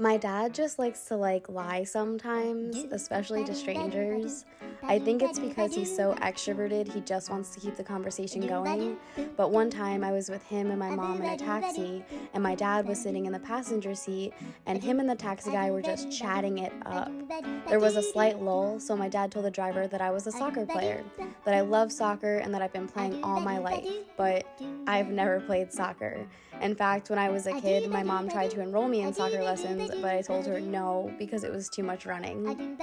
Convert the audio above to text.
My dad just likes to like lie sometimes, especially to strangers. I think it's because he's so extroverted, he just wants to keep the conversation going. But one time I was with him and my mom in a taxi, and my dad was sitting in the passenger seat, and him and the taxi guy were just chatting it up. There was a slight lull, so my dad told the driver that I was a soccer player, that I love soccer, and that I've been playing all my life, but I've never played soccer. In fact, when I was a kid, my mom tried to enroll me in soccer lessons, but I told her no because it was too much running.